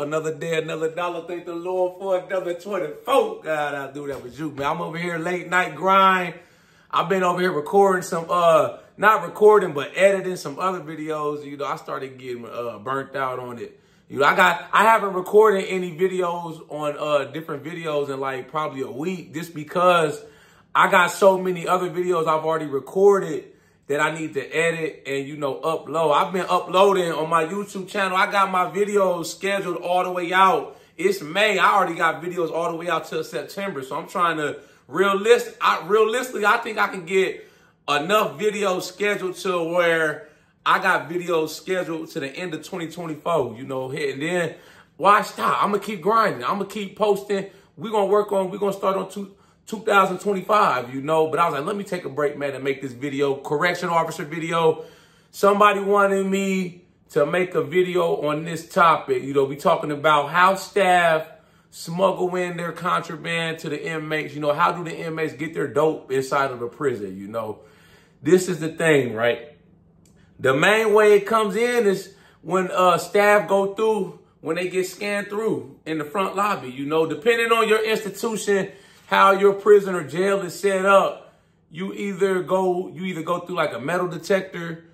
Another day, another dollar. Thank the Lord for another 24. God, I do that with you, man. I'm over here late night grind. I've been over here recording some, uh, not recording, but editing some other videos. You know, I started getting uh, burnt out on it. You know, I got, I haven't recorded any videos on uh, different videos in like probably a week just because I got so many other videos I've already recorded that I need to edit and, you know, upload. I've been uploading on my YouTube channel. I got my videos scheduled all the way out. It's May. I already got videos all the way out till September. So I'm trying to realist, I, realistically, I think I can get enough videos scheduled to where I got videos scheduled to the end of 2024, you know, and then why stop? I'm to keep grinding. I'm to keep posting. We're to work on, we're to start on two, 2025, you know. But I was like, let me take a break, man, and make this video, correction officer video. Somebody wanted me to make a video on this topic. You know, we talking about how staff smuggle in their contraband to the inmates. You know, how do the inmates get their dope inside of the prison? You know, this is the thing, right? The main way it comes in is when uh, staff go through, when they get scanned through in the front lobby. You know, depending on your institution, how your prison or jail is set up, you either go you either go through like a metal detector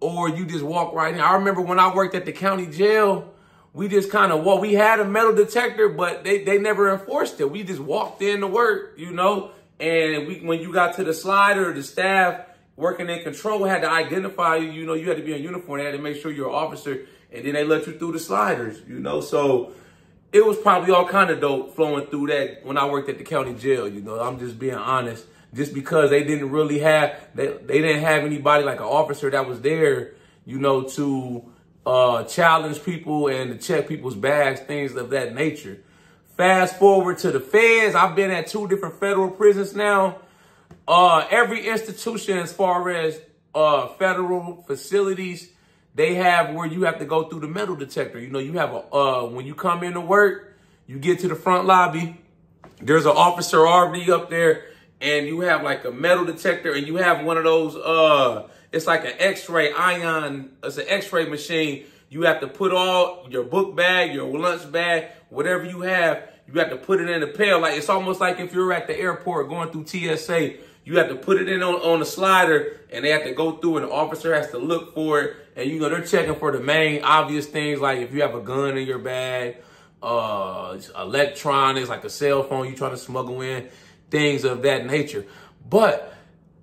or you just walk right in. I remember when I worked at the county jail, we just kind of well, we had a metal detector, but they, they never enforced it. We just walked in to work, you know, and we when you got to the slider, the staff working in control had to identify you, you know, you had to be in uniform, they had to make sure you're an officer, and then they let you through the sliders, you know. So it was probably all kind of dope flowing through that when I worked at the county jail. You know, I'm just being honest. Just because they didn't really have they they didn't have anybody like an officer that was there, you know, to uh, challenge people and to check people's bags, things of that nature. Fast forward to the feds. I've been at two different federal prisons now. Uh, every institution as far as uh, federal facilities they have where you have to go through the metal detector. You know, you have a, uh, when you come into work, you get to the front lobby, there's an officer already up there and you have like a metal detector and you have one of those, uh, it's like an x-ray ion, it's an x-ray machine. You have to put all your book bag, your lunch bag, whatever you have, you have to put it in a pail. Like it's almost like if you're at the airport going through TSA, you have to put it in on, on a slider and they have to go through and the officer has to look for it. And you know, they're checking for the main obvious things like if you have a gun in your bag, uh, electronics, like a cell phone you trying to smuggle in, things of that nature. But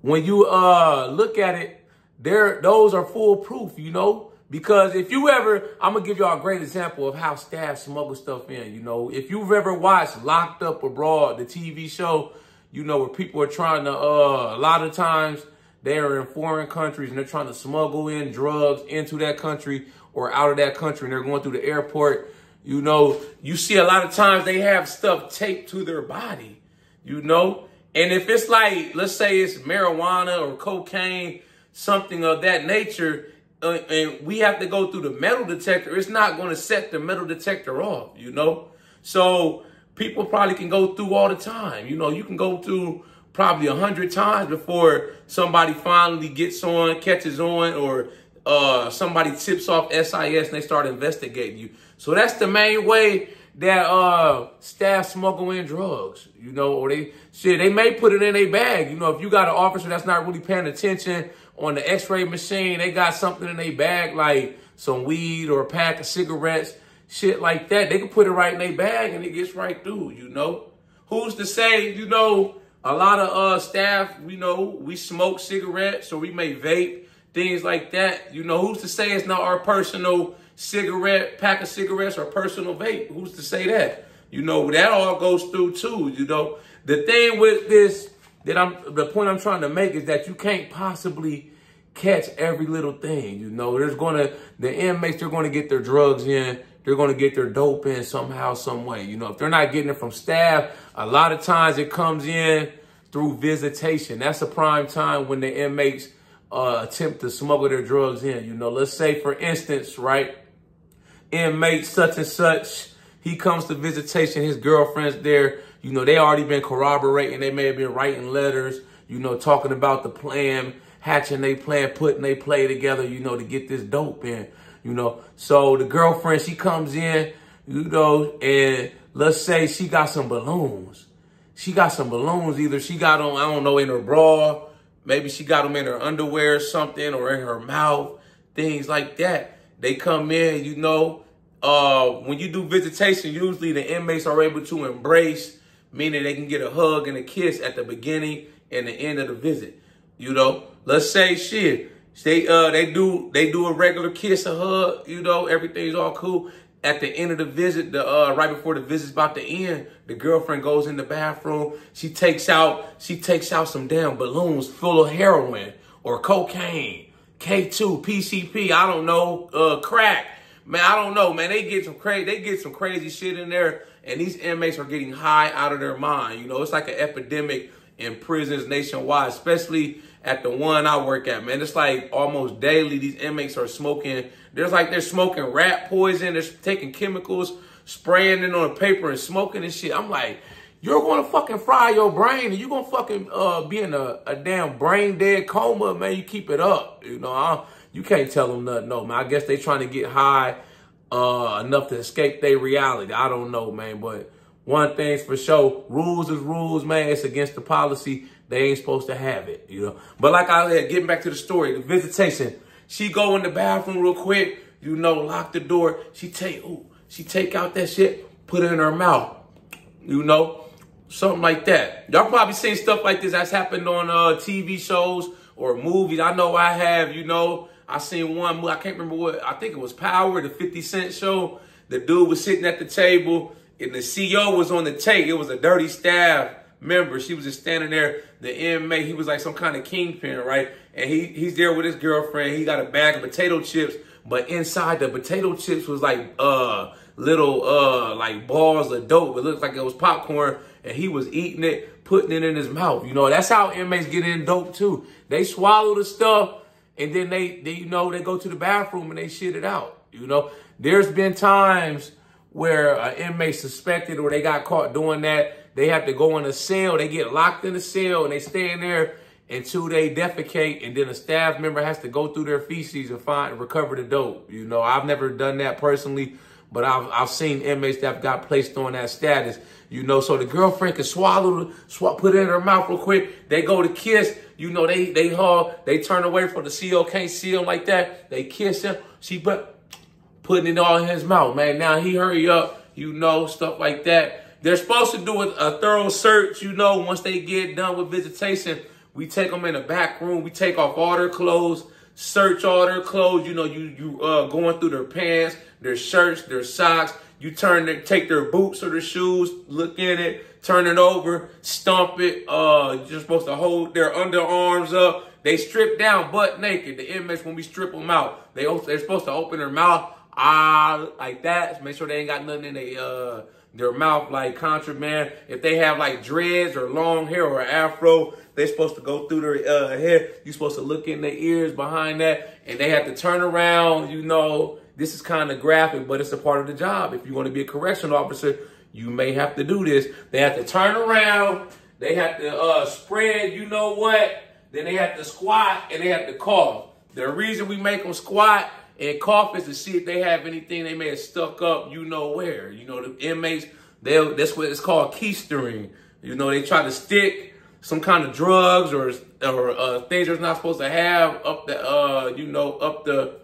when you uh look at it, there those are foolproof, you know? Because if you ever, I'm gonna give y'all a great example of how staff smuggle stuff in. You know, if you've ever watched Locked Up Abroad, the TV show, you know, where people are trying to, uh, a lot of times they are in foreign countries and they're trying to smuggle in drugs into that country or out of that country and they're going through the airport. You know, you see a lot of times they have stuff taped to their body, you know? And if it's like, let's say it's marijuana or cocaine, something of that nature, uh, and we have to go through the metal detector, it's not going to set the metal detector off, you know? So people probably can go through all the time. You know, you can go through probably a hundred times before somebody finally gets on, catches on, or uh, somebody tips off SIS and they start investigating you. So that's the main way that uh, staff smuggle in drugs, you know, or they shit, they may put it in a bag. You know, if you got an officer that's not really paying attention on the x-ray machine, they got something in a bag like some weed or a pack of cigarettes, shit like that. They can put it right in a bag and it gets right through, you know. Who's to say, you know, a lot of uh staff, you know, we smoke cigarettes or we may vape, things like that. You know, who's to say it's not our personal cigarette, pack of cigarettes or personal vape? Who's to say that? You know, that all goes through too, you know. The thing with this that I'm the point I'm trying to make is that you can't possibly catch every little thing. You know, there's gonna the inmates they're gonna get their drugs in, they're gonna get their dope in somehow, some way. You know, if they're not getting it from staff, a lot of times it comes in through visitation. That's a prime time when the inmates uh, attempt to smuggle their drugs in. You know, let's say for instance, right, inmate such and such, he comes to visitation, his girlfriend's there. You know, they already been corroborating. They may have been writing letters, you know, talking about the plan, hatching they plan, putting they play together, you know, to get this dope in, you know. So the girlfriend, she comes in, you know, and let's say she got some balloons. She got some balloons. Either she got them, I don't know, in her bra. Maybe she got them in her underwear or something or in her mouth. Things like that. They come in, you know. Uh, when you do visitation, usually the inmates are able to embrace, meaning they can get a hug and a kiss at the beginning and the end of the visit. You know, let's say shit. They uh they do they do a regular kiss, a hug, you know, everything's all cool at the end of the visit, the uh, right before the visit's about to end, the girlfriend goes in the bathroom. She takes out she takes out some damn balloons full of heroin or cocaine, K2, PCP, I don't know, uh, crack. Man, I don't know, man. They get some crazy they get some crazy shit in there, and these inmates are getting high out of their mind. You know, it's like an epidemic in prisons nationwide, especially at the one I work at, man. It's like almost daily these inmates are smoking. There's like they're smoking rat poison. They're taking chemicals, spraying it on paper and smoking and shit. I'm like, you're going to fucking fry your brain and you're going to fucking uh, be in a, a damn brain dead coma, man. You keep it up. You know, I, you can't tell them nothing, no, man. I guess they trying to get high uh, enough to escape their reality. I don't know, man. But one thing's for sure, rules is rules, man. It's against the policy. They ain't supposed to have it, you know. But like I said, getting back to the story, the visitation. She go in the bathroom real quick, you know, lock the door. She take, ooh, she take out that shit, put it in her mouth, you know, something like that. Y'all probably seen stuff like this that's happened on uh, TV shows or movies. I know I have, you know. I seen one, I can't remember what, I think it was Power, the 50 Cent show. The dude was sitting at the table and the CEO was on the tape. It was a dirty staff member. She was just standing there. The inmate, he was like some kind of kingpin, right? And he he's there with his girlfriend. He got a bag of potato chips, but inside the potato chips was like uh little uh like balls of dope. It looked like it was popcorn, and he was eating it, putting it in his mouth. You know, that's how inmates get in dope too. They swallow the stuff, and then they, they you know they go to the bathroom and they shit it out. You know, there's been times where an inmate suspected or they got caught doing that they have to go in a cell. They get locked in a cell and they stay in there until they defecate. And then a staff member has to go through their feces and find recover the dope. You know, I've never done that personally, but I've, I've seen inmates that got placed on that status. You know, so the girlfriend can swallow, swap, put it in her mouth real quick. They go to kiss. You know, they they hug. They turn away from the CO. Can't see him like that. They kiss him. She but putting it all in his mouth, man. Now he hurry up. You know, stuff like that. They're supposed to do a, thorough search, you know, once they get done with visitation. We take them in the back room. We take off all their clothes, search all their clothes. You know, you you uh, going through their pants, their shirts, their socks. You turn their, take their boots or their shoes, look in it, turn it over, stomp it. Uh, you're supposed to hold their underarms up. They strip down butt naked. The inmates, when we strip them out, they they're supposed to open their mouth ah like that. Make sure they ain't got nothing in their uh their mouth like contraband. If they have like dreads or long hair or afro, they're supposed to go through their uh, hair. You're supposed to look in their ears behind that, and they have to turn around. You know, this is kind of graphic, but it's a part of the job. If you want to be a correction officer, you may have to do this. They have to turn around. They have to uh, spread. You know what? Then they have to squat and they have to cough. The reason we make them squat and to see if they have anything they may have stuck up, you know where. You know, the inmates, they that's what it's called keistering. You know, they try to stick some kind of drugs or or uh, things they're not supposed to have up the, uh, you know, up the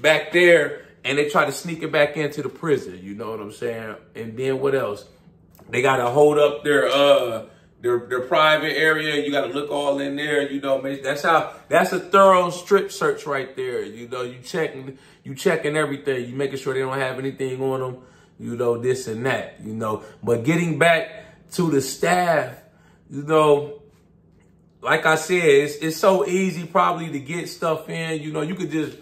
back there, and they try to sneak it back into the prison. You know what I'm saying? And then what else? They got to hold up their uh their their private area. You got to look all in there. You know, that's how that's a thorough strip search right there. You know, you checking you checking everything. You making sure they don't have anything on them. You know, this and that. You know, but getting back to the staff, you know, like I said, it's it's so easy probably to get stuff in. You know, you could just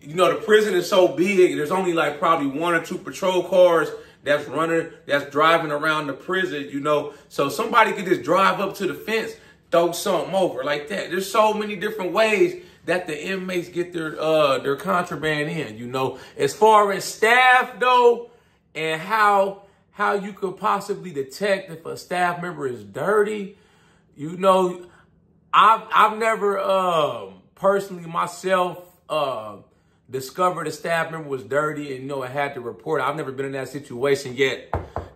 you know the prison is so big. There's only like probably one or two patrol cars that's running, that's driving around the prison, you know. So somebody could just drive up to the fence, throw something over like that. There's so many different ways that the inmates get their uh their contraband in, you know. As far as staff though, and how how you could possibly detect if a staff member is dirty, you know, I've I've never um personally myself uh discovered a staff member was dirty and, you know, it had to report. I've never been in that situation yet,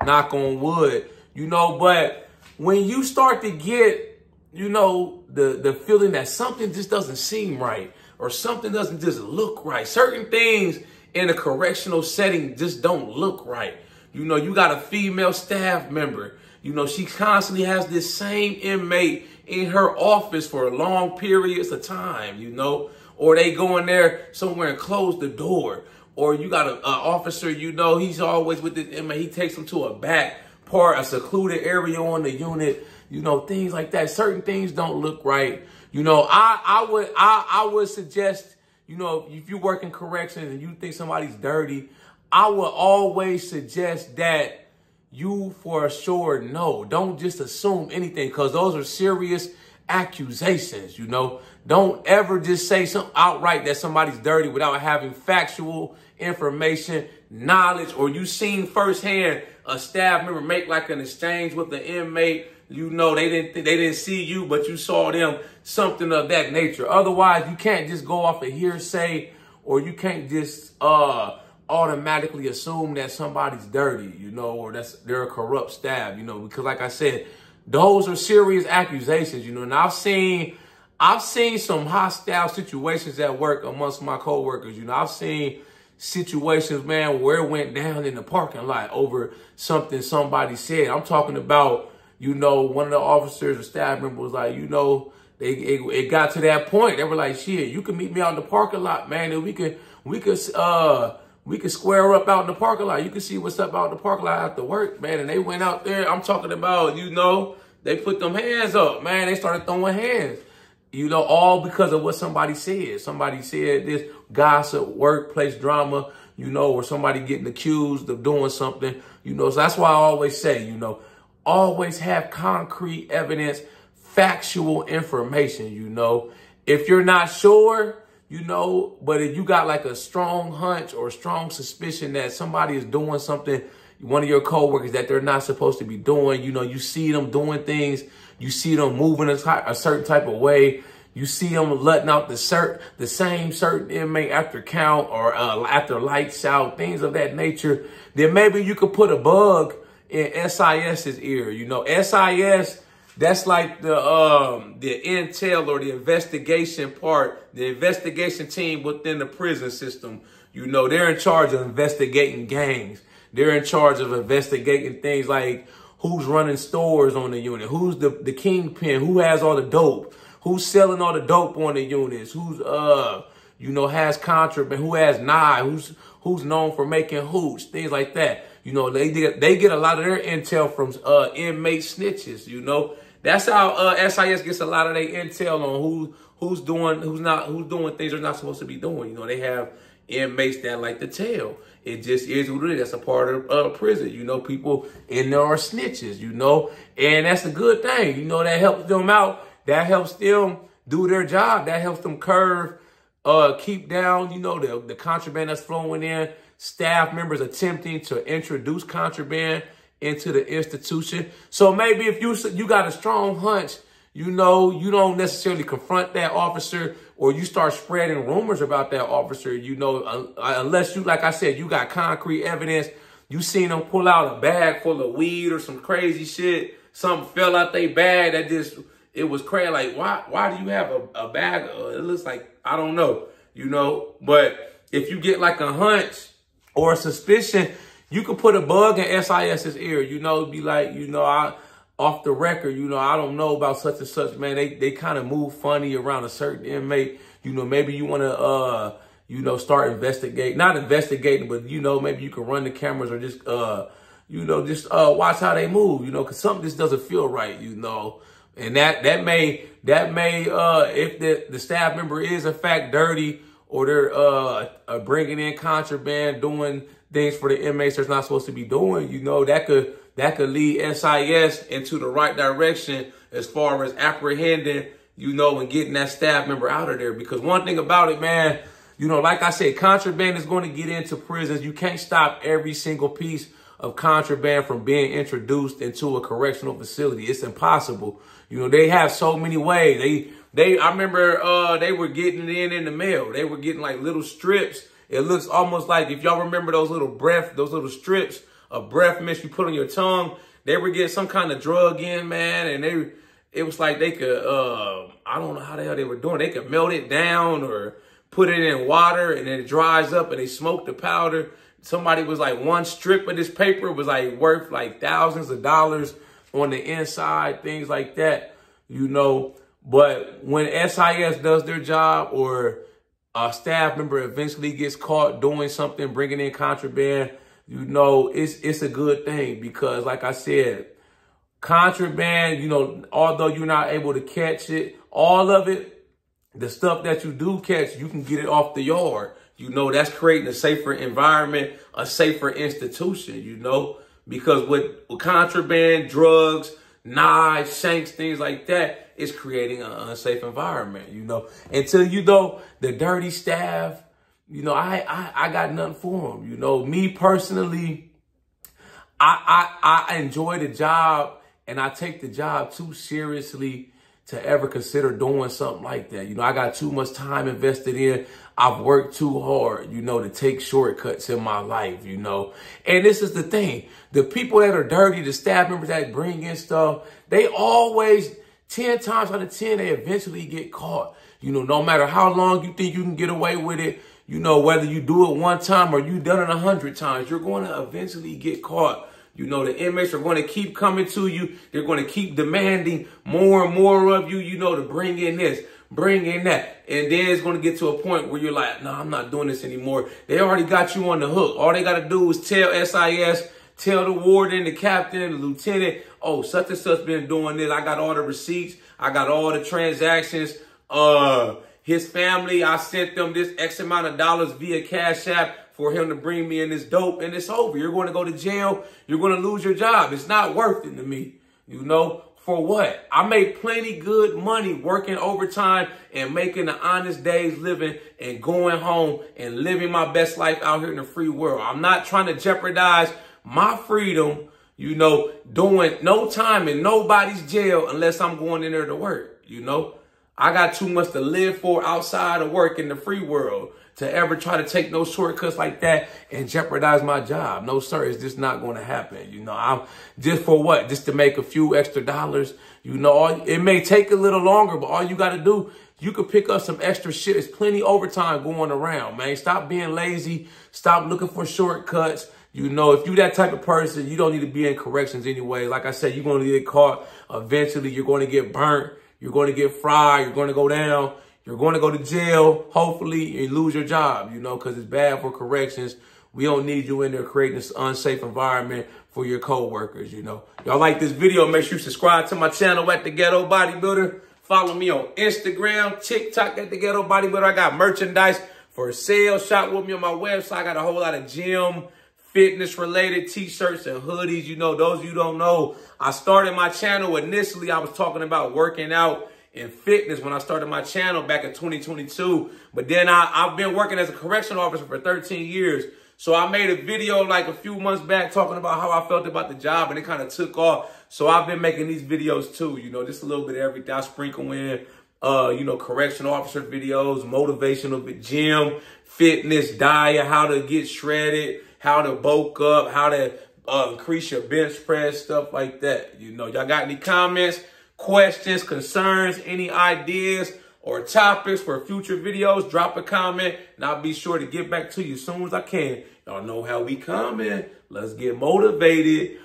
knock on wood, you know, but when you start to get, you know, the, the feeling that something just doesn't seem right or something doesn't just look right, certain things in a correctional setting just don't look right. You know, you got a female staff member. You know, she constantly has this same inmate in her office for long periods of time, you know, or they go in there somewhere and close the door. Or you got an officer, you know, he's always with the inmate. He takes them to a back part, a secluded area on the unit, you know, things like that. Certain things don't look right. You know, I, I would, I, I would suggest, you know, if you work in corrections and you think somebody's dirty, I would always suggest that you for sure know. Don't just assume anything because those are serious accusations, you know. Don't ever just say something outright that somebody's dirty without having factual information, knowledge, or you seen firsthand a staff member make like an exchange with the inmate. You know, they didn't they didn't see you, but you saw them, something of that nature. Otherwise, you can't just go off a of hearsay or you can't just uh automatically assume that somebody's dirty, you know, or that's they're a corrupt staff, you know, because like I said, those are serious accusations, you know, and I've seen I've seen some hostile situations at work amongst my coworkers, you know, I've seen situations, man, where it went down in the parking lot over something somebody said. I'm talking about, you know, one of the officers or staff members was like, you know, they it, it got to that point. They were like, shit, you can meet me out in the parking lot, man, and we could we could uh we could square up out in the parking lot. You can see what's up out in the parking lot after work, man. And they went out there. I'm talking about, you know, they put them hands up, man. They started throwing hands. You know, all because of what somebody said. Somebody said this gossip, workplace drama, you know, or somebody getting accused of doing something, you know. So that's why I always say, you know, always have concrete evidence, factual information, you know. If you're not sure, you know, but if you got like a strong hunch or strong suspicion that somebody is doing something, one of your coworkers that they're not supposed to be doing, you know, you see them doing things, you see them moving a, a certain type of way, you see them letting out the cert, the same certain inmate after count or uh, after lights out, things of that nature, then maybe you could put a bug in SIS's ear. You know, SIS that's like the um the intel or the investigation part, the investigation team within the prison system. You know, they're in charge of investigating gangs. They're in charge of investigating things like who's running stores on the unit, who's the, the kingpin, who has all the dope, who's selling all the dope on the units, who's uh you know has contraband, who has knives, who's who's known for making hoops, things like that. You know, they get they get a lot of their intel from uh inmate snitches, you know. That's how uh, SIS gets a lot of their intel on who who's doing who's not who's doing things they're not supposed to be doing. You know, they have inmates that like to tell. It just is what it is. That's a part of uh, prison. You know, people in there are snitches. You know, and that's a good thing. You know, that helps them out. That helps them do their job. That helps them curve, uh, keep down. You know, the the contraband that's flowing in. Staff members attempting to introduce contraband into the institution. So maybe if you you got a strong hunch, you know, you don't necessarily confront that officer or you start spreading rumors about that officer, you know, uh, unless you, like I said, you got concrete evidence. You seen them pull out a bag full of weed or some crazy shit. Something fell out they bag that just, it was crazy. Like, why, why do you have a, a bag? it looks like, I don't know, you know, but if you get like a hunch or a suspicion, you could put a bug in SIS's ear, you know, be like, you know, I off the record, you know, I don't know about such and such, man. They they kind of move funny around a certain inmate. You know, maybe you want to uh, you know, start investigate, not investigating, but you know, maybe you can run the cameras or just uh, you know, just uh watch how they move, you know, cuz something just doesn't feel right, you know. And that that may that may uh if the the staff member is in fact dirty or they're uh bringing in contraband, doing things for the inmates they're not supposed to be doing, you know, that could that could lead SIS into the right direction as far as apprehending, you know, and getting that staff member out of there. Because one thing about it, man, you know, like I said, contraband is going to get into prisons. You can't stop every single piece of contraband from being introduced into a correctional facility. It's impossible. You know, they have so many ways. They They, I remember, uh, they were getting it in in the mail. They were getting like little strips. It looks almost like if y'all remember those little breath, those little strips of breath mist you put on your tongue. They were getting some kind of drug in, man, and they, it was like they could, uh, I don't know how the hell they were doing. They could melt it down or put it in water and then it dries up and they smoke the powder. Somebody was like one strip of this paper was like worth like thousands of dollars on the inside, things like that, you know. But when SIS does their job or a staff member eventually gets caught doing something, bringing in contraband, you know, it's it's a good thing because, like I said, contraband, you know, although you're not able to catch it, all of it, the stuff that you do catch, you can get it off the yard. You know, that's creating a safer environment, a safer institution, you know, because with, with contraband, drugs, knives, shanks, things like that, it's creating an unsafe environment, you know. Until you know the dirty staff, you know, I I, I got nothing for them. You know, me personally, I, I I enjoy the job and I take the job too seriously to ever consider doing something like that. You know, I got too much time invested in. I've worked too hard, you know, to take shortcuts in my life, you know. And this is the thing. The people that are dirty, the staff members that bring in stuff, they always, 10 times out of 10, they eventually get caught. You know, no matter how long you think you can get away with it, you know, whether you do it one time or you done it a hundred times, you're going to eventually get caught. You know, the inmates are going to keep coming to you. They're going to keep demanding more and more of you, you know, to bring in this, bring in that. And then it's going to get to a point where you're like, no, I'm not doing this anymore. They already got you on the hook. All they got to do is tell SIS, tell the warden, the captain, the lieutenant, oh, such and such been doing this. I got all the receipts. I got all the transactions. Uh, his family, I sent them this X amount of dollars via Cash App for him to bring me in this dope and it's over. You're going to go to jail. You're going to lose your job. It's not worth it to me. You know, for what? I make plenty good money working overtime and making the honest days living and going home and living my best life out here in the free world. I'm not trying to jeopardize my freedom, you know, doing no time in nobody's jail unless I'm going in there to work, you know. I got too much to live for outside of work in the free world to ever try to take no shortcuts like that and jeopardize my job. No, sir, it's just not going to happen. You know, I'm just for what? Just to make a few extra dollars. You know, all, it may take a little longer, but all you got to do, you could pick up some extra shit. There's plenty overtime going around, man. Stop being lazy. Stop looking for shortcuts. You know, if you that type of person, you don't need to be in corrections anyway. Like I said, you're going to get caught. Eventually, you're going to get burnt. You're going to get fried. You're going to go down. You're going to go to jail, hopefully, you lose your job, you know, because it's bad for corrections. We don't need you in there creating this unsafe environment for your co-workers, you know. Y'all like this video, make sure you subscribe to my channel at The Ghetto Bodybuilder. Follow me on Instagram, TikTok at The Ghetto Bodybuilder. I got merchandise for sale. Shop with me on my website. I got a whole lot of gym, fitness related t-shirts and hoodies. You know, those you don't know, I started my channel initially. I was talking about working out and fitness when I started my channel back in 2022. But then I, I've been working as a correction officer for 13 years. So I made a video like a few months back talking about how I felt about the job and it kind of took off. So I've been making these videos too, you know, just a little bit of everything. I sprinkle in, uh, you know, correction officer videos, motivational gym, fitness, diet, how to get shredded, how to bulk up, how to uh, increase your bench press, stuff like that. You know, y'all got any comments? questions, concerns, any ideas or topics for future videos, drop a comment and I'll be sure to get back to you as soon as I can. Y'all know how we coming. Let's get motivated.